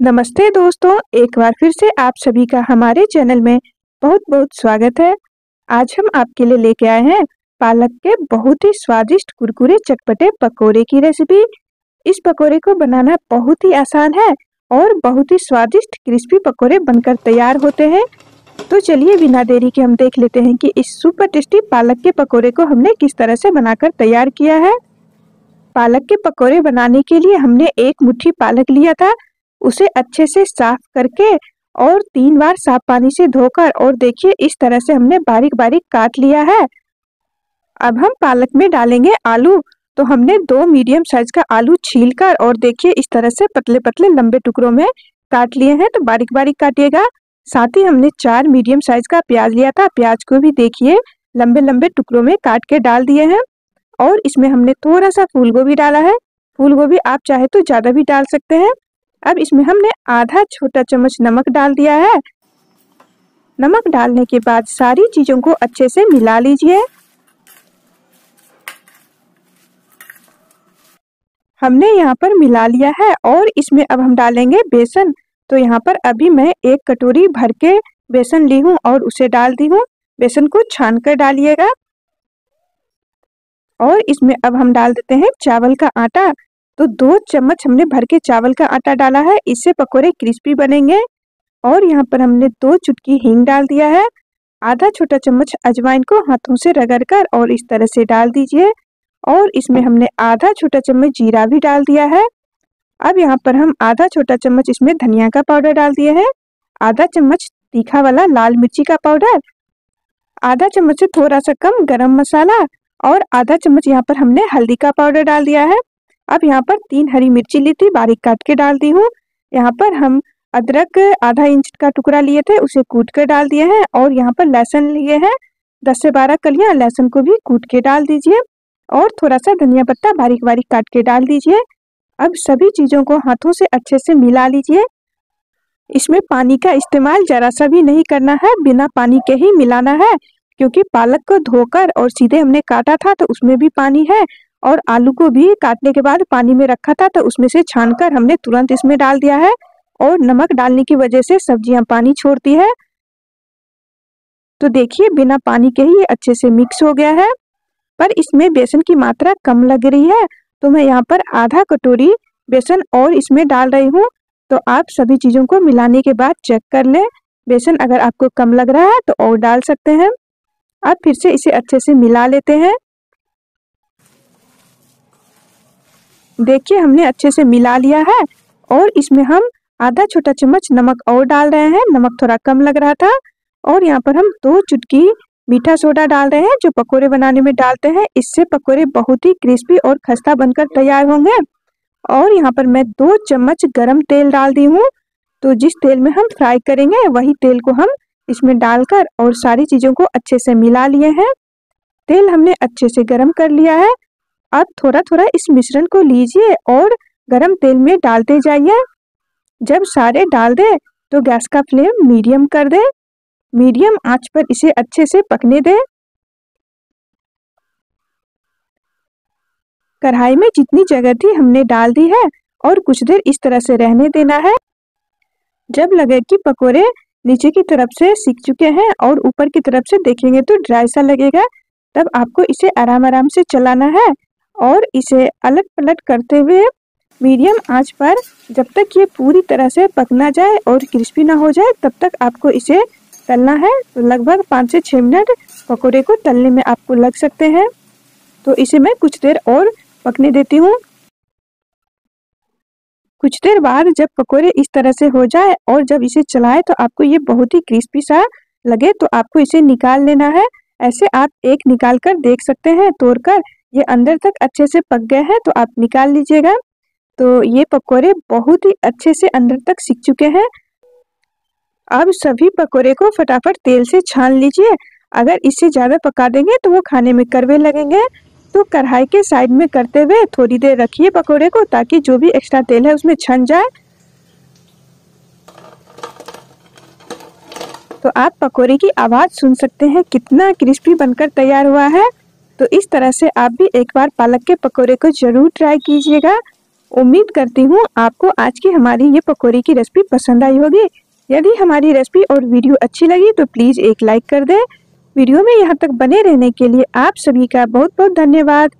नमस्ते दोस्तों, एक बार फिर से आप सभी का हमारे चैनल में बहुत बहुत स्वागत है। आज हम आपके लिए लेके आए हैं पालक के बहुत ही स्वादिष्ट कुरकुरे चटपटे पकोड़े की रेसिपी। इस पकोड़े को बनाना बहुत ही आसान है और बहुत ही स्वादिष्ट क्रिस्पी पकोड़े बनकर तैयार होते हैं। तो चलिए बिना देरी के हम देख लेते हैं कि इस सुपर टेस्टी पालक के पकोड़े को हमने किस तरह से बनाकर तैयार किया है। पालक के पकोड़े बनाने के लिए हमने एक मुट्ठी पालक लिया था उसे अच्छे से साफ़ करके और तीन बार साफ़ पानी से धोकर और देखिए इस तरह से हमने बारीक बारीक काट लिया है। अब हम पालक में डालेंगे आलू। तो हमने दो मीडियम साइज़ का आलू छील कर और देखिए इस तरह से पतले पतले लंबे टुकड़ों में काट लिए हैं। तो बारीक बारीक काटिएगा। साथ ही हमने चार मीडियम साइज़ का प्याज लिया था। प्याज को भी देखिए लंबे लंबे टुकड़ों में काट के डाल दिए हैं। और इसमें हमने थोड़ा सा फूल गोभी डाला है। फूल गोभी आप चाहे तो ज़्यादा भी डाल सकते हैं। अब इसमें हमने आधा छोटा चम्मच नमक डाल दिया है। नमक डालने के बाद सारी चीज़ों को अच्छे से मिला लीजिए। हमने यहाँ पर मिला लिया है और इसमें अब हम डालेंगे बेसन। तो यहाँ पर अभी मैं एक कटोरी भर के बेसन ली हूँ और उसे डाल दी हूँ। बेसन को छान कर डालिएगा। और इसमें अब हम डाल देते हैं चावल का आटा। तो दो चम्मच हमने भर के चावल का आटा डाला है। इससे पकोड़े क्रिस्पी बनेंगे। और यहाँ पर हमने दो चुटकी हींग डाल दिया है। आधा छोटा चम्मच अजवाइन को हाथों से रगड़कर और इस तरह से डाल दीजिए। और इसमें हमने आधा छोटा चम्मच जीरा भी डाल दिया है। अब यहाँ पर हम आधा छोटा चम्मच इसमें धनिया का पाउडर डाल दिए हैं। आधा चम्मच तीखा वाला लाल मिर्ची का पाउडर। आधा चम्मच से थोड़ा सा कम गरम मसाला और आधा चम्मच यहाँ पर हमने हल्दी का पाउडर डाल दिया है। अब यहाँ पर तीन हरी मिर्ची ली थी, बारीक काट के डाल दी हूँ। यहाँ पर हम अदरक आधा इंच का टुकड़ा लिए थे, उसे कूट कर डाल दिए हैं और यहाँ पर लहसुन लिए हैं। दस से बारह कलियाँ लहसुन को भी कूट के डाल दीजिए और थोड़ा सा धनिया पत्ता बारीक बारीक काट के डाल दीजिए। अब सभी चीज़ों को हाथों से अच्छे से मिला लीजिए। इसमें पानी का इस्तेमाल जरा सा भी नहीं करना है, बिना पानी के ही मिलाना है, क्योंकि पालक को धोकर और सीधे हमने काटा था तो उसमें भी पानी है। और आलू को भी काटने के बाद पानी में रखा था तो उसमें से छानकर हमने तुरंत इसमें डाल दिया है और नमक डालने की वजह से सब्ज़ियाँ पानी छोड़ती है। तो देखिए, बिना पानी के ही ये अच्छे से मिक्स हो गया है, पर इसमें बेसन की मात्रा कम लग रही है तो मैं यहाँ पर आधा कटोरी बेसन और इसमें डाल रही हूँ। तो आप सभी चीज़ों को मिलाने के बाद चेक कर लें, बेसन अगर आपको कम लग रहा है तो और डाल सकते हैं। अब फिर से इसे अच्छे से मिला लेते हैं। देखिए, हमने अच्छे से मिला लिया है और इसमें हम आधा छोटा चम्मच नमक और डाल रहे हैं। नमक थोड़ा कम लग रहा था और यहाँ पर हम दो चुटकी मीठा सोडा डाल रहे हैं जो पकोड़े बनाने में डालते हैं। इससे पकोड़े बहुत ही क्रिस्पी और खस्ता बनकर तैयार होंगे। और यहाँ पर मैं दो चम्मच गरम तेल डाल दी हूँ। तो जिस तेल में हम फ्राई करेंगे, वही तेल को हम इसमें डालकर और सारी चीज़ों को अच्छे से मिला लिए हैं। तेल हमने अच्छे से गरम कर लिया है। अब थोड़ा थोड़ा इस मिश्रण को लीजिए और गरम तेल में डालते जाइए। जब सारे डाल दे तो गैस का फ्लेम मीडियम कर दे। मीडियम आँच पर इसे अच्छे से पकने दे। कढ़ाई में जितनी जगह थी हमने डाल दी है और कुछ देर इस तरह से रहने देना है। जब लगे कि पकोड़े नीचे की तरफ़ से सीख चुके हैं और ऊपर की तरफ़ से देखेंगे तो ड्राई सा लगेगा, तब आपको इसे आराम आराम से चलाना है। और इसे अलट पलट करते हुए मीडियम आँच पर जब तक ये पूरी तरह से पक ना जाए और क्रिस्पी ना हो जाए, तब तक आपको इसे तलना है। तो लगभग पाँच से छः मिनट पकोड़े को तलने में आपको लग सकते हैं। तो इसे मैं कुछ देर और पकने देती हूँ। कुछ देर बाद जब पकौड़े इस तरह से हो जाए और जब इसे चलाए तो आपको ये बहुत ही क्रिस्पी सा लगे तो आपको इसे निकाल लेना है। ऐसे आप एक निकाल कर देख सकते हैं, तोड़कर ये अंदर तक अच्छे से पक गए हैं तो आप निकाल लीजिएगा। तो ये पकोड़े बहुत ही अच्छे से अंदर तक सीख चुके हैं। अब सभी पकोड़े को फटाफट तेल से छान लीजिए। अगर इससे ज़्यादा पका देंगे तो वो खाने में करवे लगेंगे। तो कढ़ाई के साइड में करते हुए थोड़ी देर रखिए पकोड़े को, ताकि जो भी एक्स्ट्रा तेल है उसमें छन जाए। तो आप पकोड़े की आवाज़ सुन सकते हैं। कितना क्रिस्पी बनकर तैयार हुआ है। तो इस तरह से आप भी एक बार पालक के पकौड़े को ज़रूर ट्राई कीजिएगा। उम्मीद करती हूँ आपको आज की हमारी ये पकौड़े की रेसिपी पसंद आई होगी। यदि हमारी रेसिपी और वीडियो अच्छी लगी तो प्लीज़ एक लाइक कर दें। वीडियो में यहाँ तक बने रहने के लिए आप सभी का बहुत बहुत धन्यवाद।